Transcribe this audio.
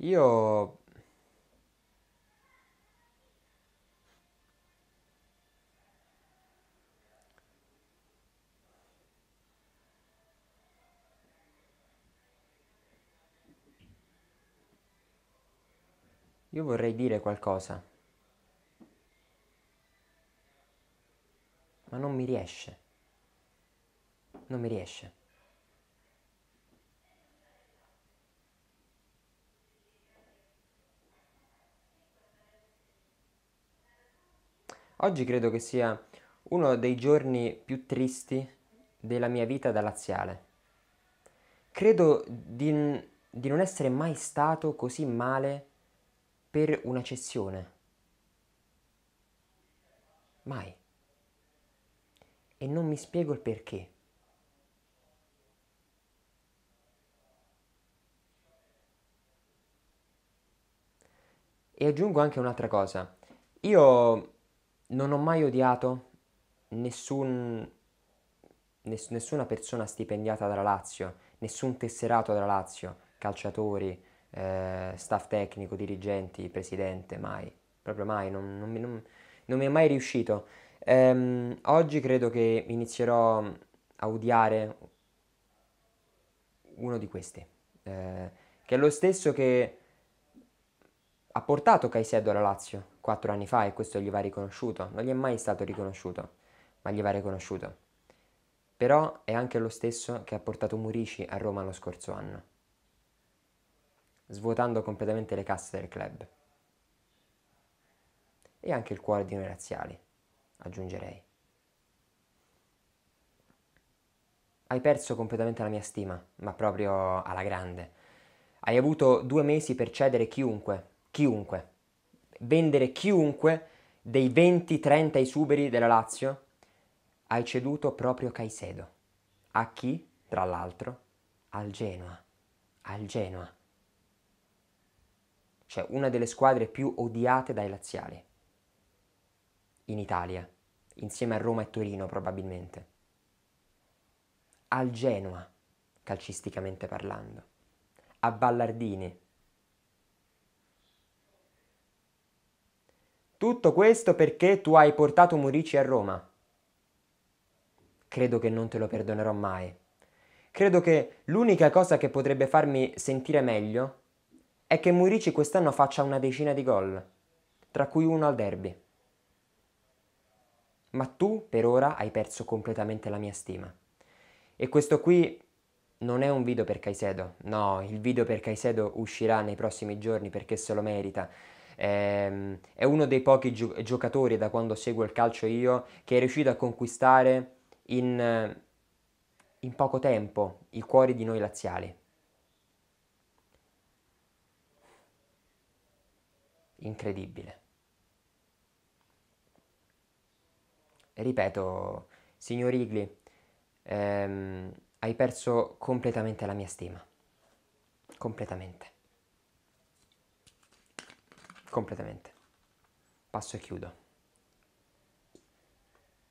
Io Io vorrei dire qualcosa, ma non mi riesce. Non mi riesce. Oggi credo che sia uno dei giorni più tristi della mia vita da laziale. Credo di, di non essere mai stato così male per una cessione. Mai. E non mi spiego il perché. E aggiungo anche un'altra cosa. Io non ho mai odiato nessun, ness- nessuna persona stipendiata dalla Lazio, nessun tesserato della Lazio, calciatori, eh, staff tecnico, dirigenti, presidente, mai, proprio mai, non, non, non, non mi è mai riuscito. Ehm, oggi credo che inizierò a odiare uno di questi, eh, che è lo stesso che ha portato Caicedo alla Lazio quattro anni fa e questo gli va riconosciuto, non gli è mai stato riconosciuto, ma gli va riconosciuto. Però è anche lo stesso che ha portato Murici a Roma lo scorso anno svuotando completamente le casse del club. E anche il cuore di noi razziali, aggiungerei. Hai perso completamente la mia stima, ma proprio alla grande. Hai avuto due mesi per cedere chiunque, chiunque, vendere chiunque dei 20-30 esuberi della Lazio. Hai ceduto proprio Caicedo. A chi, tra l'altro? Al Genoa. Al Genoa cioè una delle squadre più odiate dai laziali in Italia, insieme a Roma e Torino probabilmente. Al Genoa, calcisticamente parlando, a Ballardini. Tutto questo perché tu hai portato Murici a Roma. Credo che non te lo perdonerò mai. Credo che l'unica cosa che potrebbe farmi sentire meglio è che Murici quest'anno faccia una decina di gol, tra cui uno al derby. Ma tu per ora hai perso completamente la mia stima. E questo qui non è un video per Caicedo, no, il video per Caicedo uscirà nei prossimi giorni perché se lo merita. Ehm, è uno dei pochi gio- giocatori da quando seguo il calcio io che è riuscito a conquistare in, in poco tempo i cuori di noi laziali. incredibile. Ripeto, signor Igli, ehm, hai perso completamente la mia stima. Completamente. Completamente. Passo e chiudo.